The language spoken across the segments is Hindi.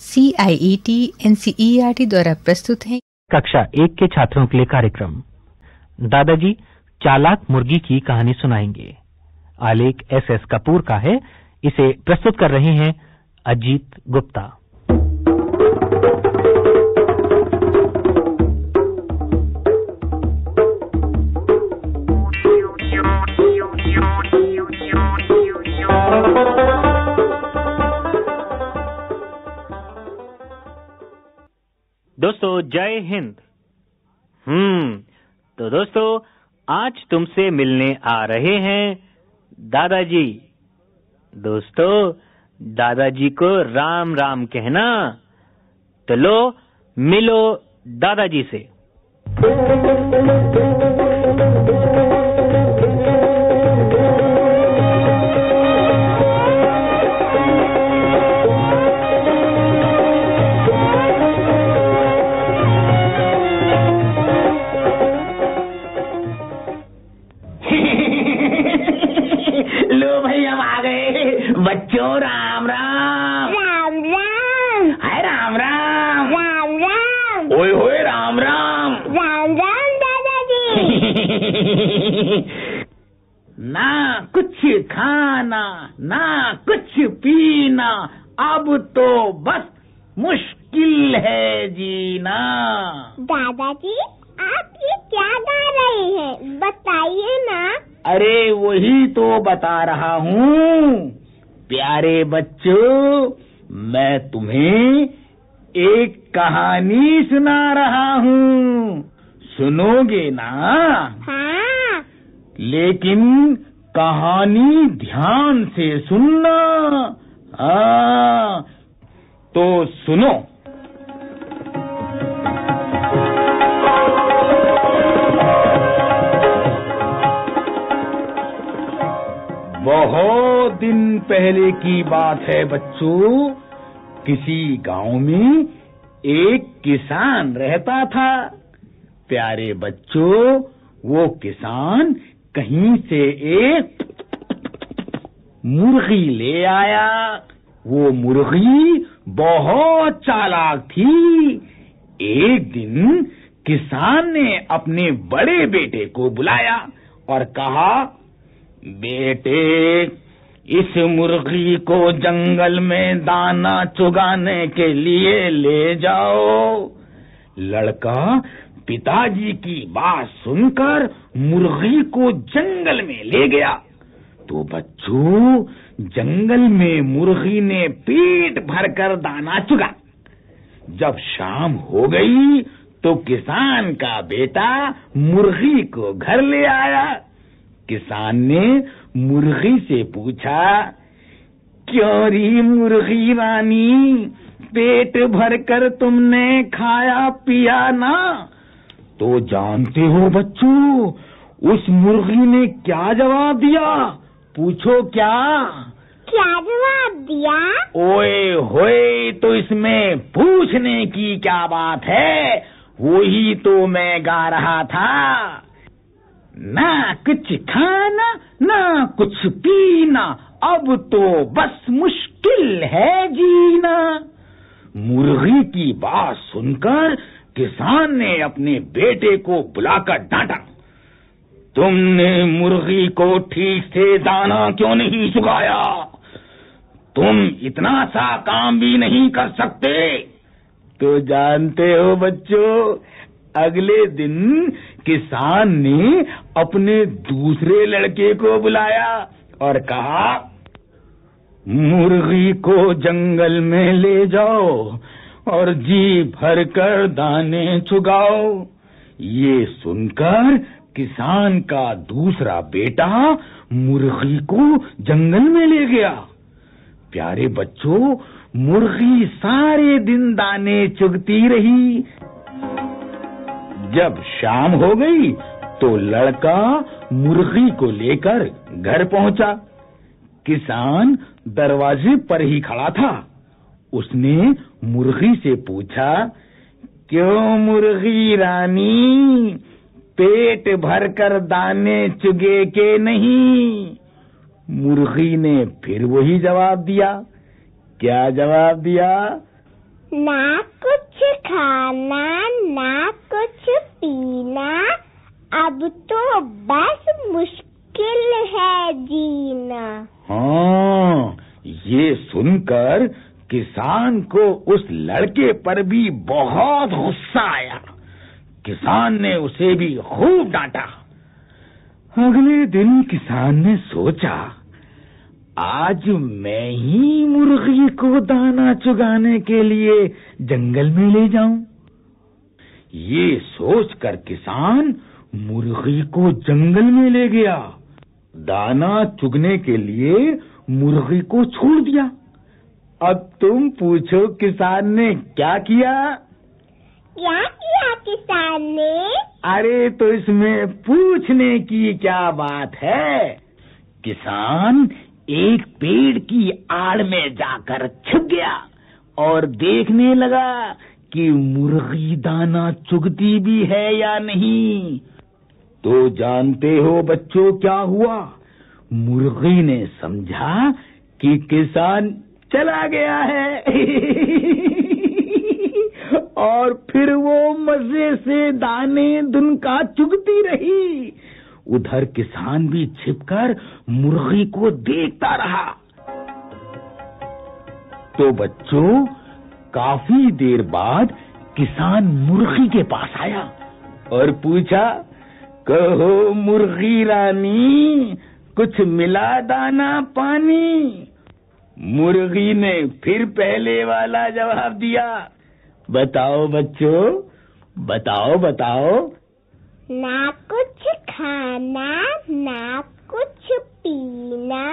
C I E T N C E R T द्वारा प्रस्तुत है। कक्षा एक के छात्रों के लिए कार्यक्रम। दादाजी, चालाक मुर्गी की कहानी सुनाएँगे। आलेख एस एस कपूर का है। इसे प्रस्तुत कर रहे हैं अजीत गुप्ता। दोस्तों, जय हिंद। हम्म तो दोस्तों, आज तुमसे मिलने आ रहे हैं दादाजी। दोस्तों, दादाजी को राम राम कहना। तो मिलो दादाजी से। कुछ खाना ना कुछ पीना अब तो बस मुश्किल है जीना। दादाजी आप ये क्या गा रहे हैं? बताइए ना। अरे वही तो बता रहा हूँ। प्यारे बच्चों मैं तुम्हें एक कहानी सुना रहा हूँ। सुनोगे ना? हाँ। लेकिन कहानी ध्यान से सुनना। हाँ तो सुनो। बहुत दिन पहले की बात है बच्चों। किसी गाँव में एक किसान रहता था। प्यारे बच्चों, वो किसान कहीं से एक मुर्गी ले आया। वो मुर्गी बहुत चालाक थी। एक दिन किसान ने अपने बड़े बेटे को बुलाया और कहा, बेटे, इस मुर्गी को जंगल में दाना चुगाने के लिए ले जाओ। लड़का पिताजी की बात सुनकर मुर्गी को जंगल में ले गया। तो बच्चों, जंगल में मुर्गी ने पेट भरकर दाना चुगा। जब शाम हो गई तो किसान का बेटा मुर्गी को घर ले आया। किसान ने मुर्गी से पूछा, क्यों री मुर्गी रानी? पेट भरकर तुमने खाया पिया ना? तो जानते हो बच्चों उस मुर्गी ने क्या जवाब दिया? पूछो क्या? क्या जवाब दिया? ओए होए तो इसमें पूछने की क्या बात है? वही तो मैं गा रहा था। ना कुछ खाना ना कुछ पीना अब तो बस मुश्किल है जीना। मुर्गी की बात सुनकर किसान ने अपने बेटे को बुलाकर डांटा। तुमने मुर्गी को ठीक से दाना क्यों नहीं चुकाया तुम इतना सा काम भी नहीं कर सकते। तो जानते हो बच्चों, अगले दिन किसान ने अपने दूसरे लड़के को बुलाया और कहा, मुर्गी को जंगल में ले जाओ और जी भर कर दाने चुगाओ। ये सुनकर किसान का दूसरा बेटा मुर्गी को जंगल में ले गया। प्यारे बच्चों, मुर्गी सारे दिन दाने चुगती रही। जब शाम हो गई तो लड़का मुर्गी को लेकर घर पहुँचा। किसान दरवाजे पर ही खड़ा था। उसने मुर्गी से पूछा क्यों मुर्गी रानी? पेट भरकर दाने चुगे के नहीं? मुर्गी ने फिर वही जवाब दिया। क्या जवाब दिया? ना कुछ खाना ना कुछ पीना अब तो बस मुश्किल है जीना। हाँ ये सुनकर किसान को उस लड़के पर भी बहुत गुस्सा आया। किसान ने उसे भी खूब डांटा। अगले दिन किसान ने सोचा, आज मैं ही मुर्गी को दाना चुगाने के लिए जंगल में ले जाऊँ। ये सोचकर किसान मुर्गी को जंगल में ले गया। दाना चुगने के लिए मुर्गी को छोड़ दिया। अब तुम पूछो किसान ने क्या किया? क्या किया किसान ने? अरे तो इसमें पूछने की क्या बात है? किसान एक पेड़ की आड़ में जाकर छिप गया और देखने लगा कि मुर्गी दाना चुगती भी है या नहीं। तो जानते हो बच्चों क्या हुआ? मुर्गी ने समझा कि किसान चला गया है। और फिर वो मज़े से दाने दुनका चुगती रही। उधर किसान भी छिपकर मुर्गी को देखता रहा। तो बच्चों, काफ़ी देर बाद किसान मुर्गी के पास आया और पूछा, कहो मुर्गी रानी, कुछ मिला दाना पानी? मुर्गी ने फिर पहले वाला जवाब दिया। बताओ बच्चों बताओ बताओ। ना कुछ खाना ना कुछ पीना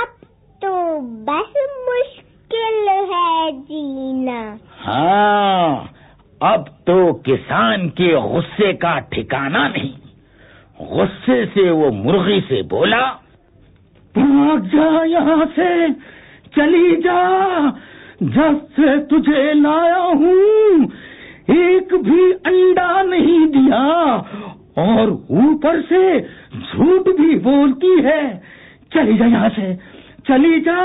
अब तो बस मुश्किल है जीना। हाँ अब तो किसान के गुस्से का ठिकाना नहीं। गुस्से से वो मुर्गी से बोला भाग जा यहाँ से चली जा जब से तुझे लाया हूँ। एक भी अंडा नहीं दिया, और ऊपर से झूठ भी बोलती है। चली जा यहाँ से, चली जा,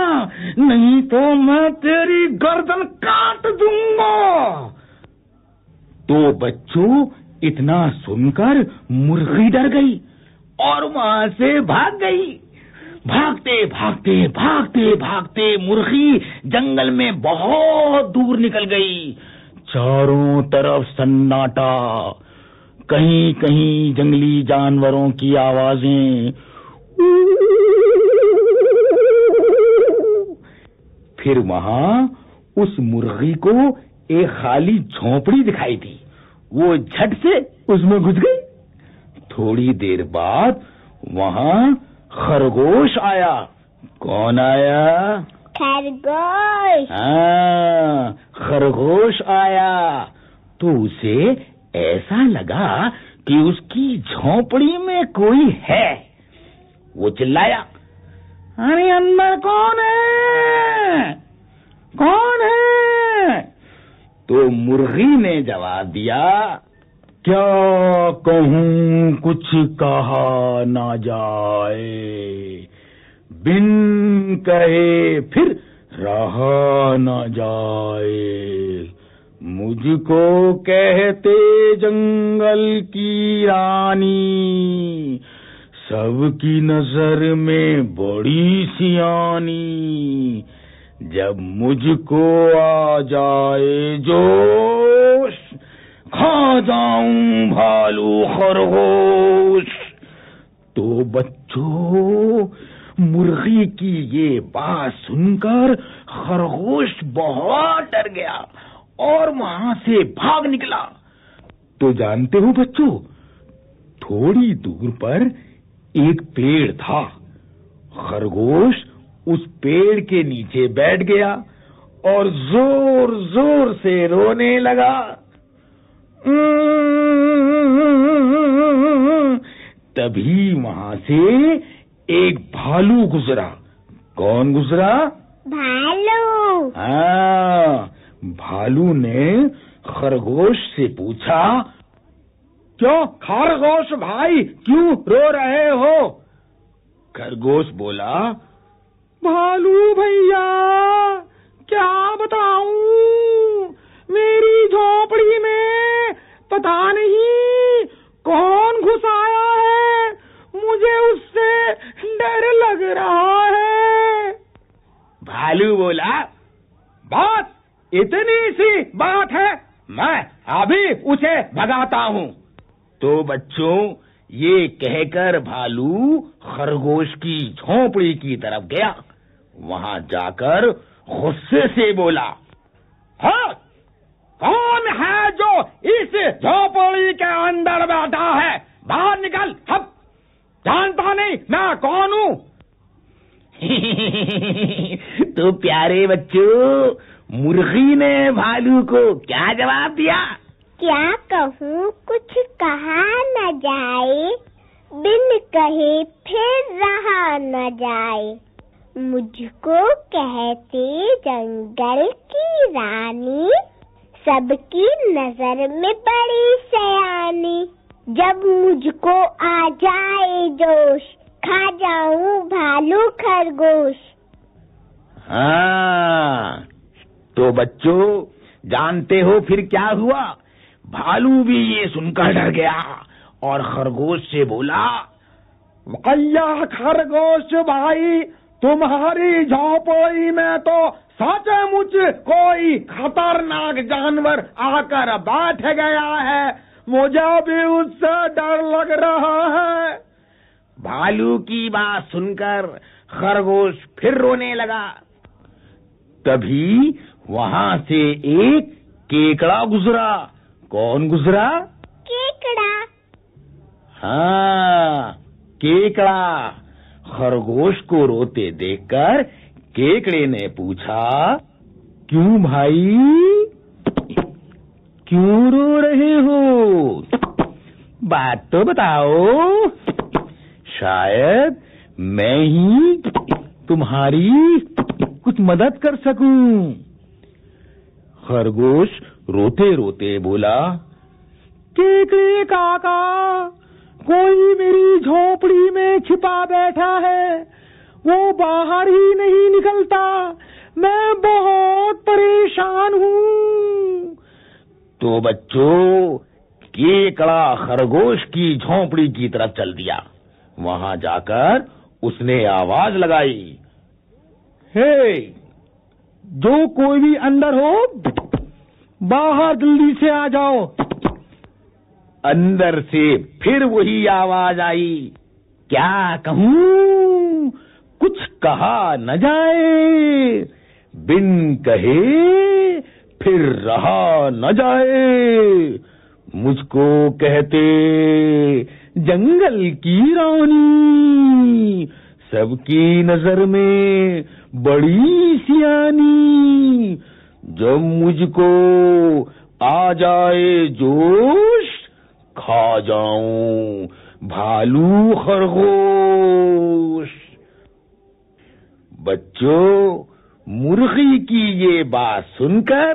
नहीं तो मैं तेरी गर्दन काट दूँगा। तो बच्चों, इतना सुनकर मुर्गी डर गई और वहाँ से भाग गई। भागते भागते भागते भागते मुर्गी जंगल में बहुत दूर निकल गई। चारों तरफ़ सन्नाटा। कहीं कहीं जंगली जानवरों की आवाज़ें। फिर वहाँ उस मुर्गी को एक खाली झोपड़ी दिखाई दी। वो झट से उसमें घुस गई। थोड़ी देर बाद वहाँ खरगोश आया। कौन आया? खरगोश। हाँ खरगोश आया। तो उसे ऐसा लगा कि उसकी झोपड़ी में कोई है। वो चिल्लाया अरे अंदर कौन है? कौन है? तो मुर्गी ने जवाब दिया क्या कहूँ, कुछ कहा ना जाए। बिन कहे फिर रहा न जाए। मुझको कहते जंगल की रानी, सबकी नज़र में बड़ी सियानी जब मुझको आ जाए जोश खा जाऊँ भालू खरगोश। तो बच्चों, मुर्गी की ये बात सुनकर खरगोश बहुत डर गया और वहाँ से भाग निकला। तो जानते हो बच्चों, थोड़ी दूर पर एक पेड़ था। खरगोश उस पेड़ के नीचे बैठ गया और ज़ोर ज़ोर से रोने लगा। तभी वहाँ से एक भालू गुजरा। कौन गुजरा? भालू। हाँ भालू ने खरगोश से पूछा क्यों खरगोश भाई क्यों रो रहे हो? खरगोश बोला भालू भैया क्या बताऊँ? पता नहीं कौन घुसाया है। मुझे उससे डर लग रहा है। भालू बोला, बात इतनी सी बात है, मैं अभी उसे भगाता हूँ। तो बच्चों, ये कहकर भालू खरगोश की झोपड़ी की तरफ़ गया। वहाँ जाकर गुस्से से बोला हाँ कौन है जो इस झोपड़ी के अंदर बैठा है? बाहर निकल हम जानता नहीं मैं कौन हूँ? तो प्यारे बच्चों मुर्गी ने भालू को क्या जवाब दिया? क्या कहूँ कुछ कहा न जाए बिन कहे फिर रहा न जाए। मुझको कहते जंगल की रानी सबकी नज़र में बड़ी सयानी। जब मुझको आ जाए जोश खा जाऊँ भालू खरगोश। हाँ तो बच्चों जानते हो फिर क्या हुआ? भालू भी ये सुनकर डर गया और खरगोश से बोला भैया खरगोश भाई तुम्हारी झोपड़ी में तो सचमुच कोई खतरनाक जानवर आकर बैठ गया है। मुझे भी उससे डर लग रहा है। भालू की बात सुनकर खरगोश फिर रोने लगा। तभी वहाँ से एक केकड़ा गुजरा। कौन गुजरा? केकड़ा। हाँ केकड़ा। खरगोश को रोते देखकर केकड़े ने पूछा क्यों भाई? क्यों रो रहे हो? बात तो बताओ। शायद मैं ही तुम्हारी कुछ मदद कर सकूँ। खरगोश रोते रोते बोला केकड़े काका कोई मेरी झोपड़ी में छिपा बैठा है? वो बाहर ही नहीं निकलता। मैं बहुत परेशान हूँ। तो बच्चों केकड़ा खरगोश की झोपड़ी की तरफ़ चल दिया। वहाँ जाकर उसने आवाज़ लगाई। हे जो कोई भी अंदर हो बाहर जल्दी से आ जाओ। अंदर से फिर वही आवाज़ आई। क्या कहूँ? कुछ कहा न जाए, बिन कहे फिर रहा न जाए। मुझको कहते, जंगल की रानी, सबकी नज़र में बड़ी सियानी जब मुझको आ जाए जोश, खा जाऊँ भालू खरगोश। बच्चों, मुर्गी की ये बात सुनकर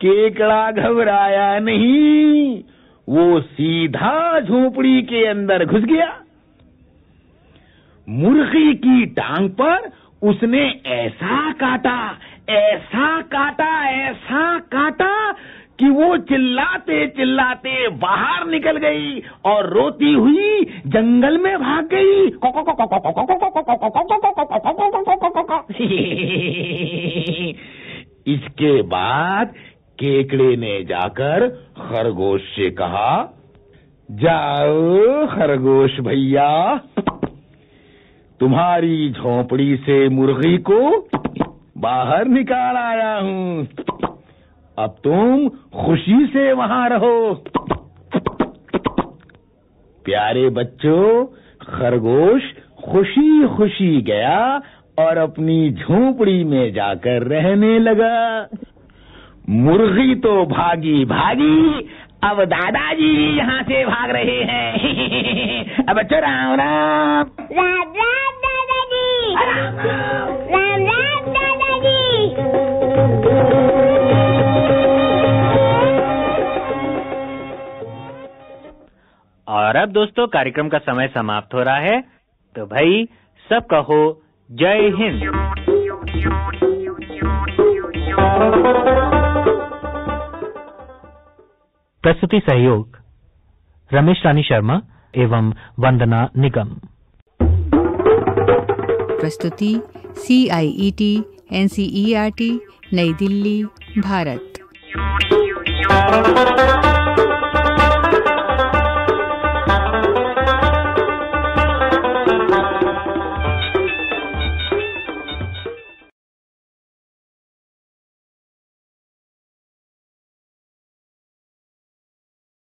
केकड़ा घबराया नहीं। वो सीधा झोपड़ी के अंदर घुस गया। मुर्गी की टांग पर उसने ऐसा काटा ऐसा काटा ऐसा काटा कि वो चिल्लाते चिल्लाते बाहर निकल गई और रोती हुई जंगल में भाग गई इसके बाद केकड़े ने जाकर खरगोश से कहा जाओ खरगोश भैया तुम्हारी झोपड़ी से मुर्गी को बाहर निकाल आया हूँ अब तुम खुशी से वहाँ रहो। प्यारे बच्चों, खरगोश खुशी खुशी गया और अपनी झोपड़ी में जाकर रहने लगा। मुर्गी तो भागी भागी अब दादाजी यहाँ से भाग रहे हैं। अब बच्चों राम राम राम दोस्तों, कार्यक्रम का समय समाप्त हो रहा है। तो भाई, सब कहो, जय हिंद। प्रस्तुति सहयोग, रमेश रानी शर्मा एवं वंदना निगम। प्रस्तुति C I E T N C E R T Nai Delhi, Bharat.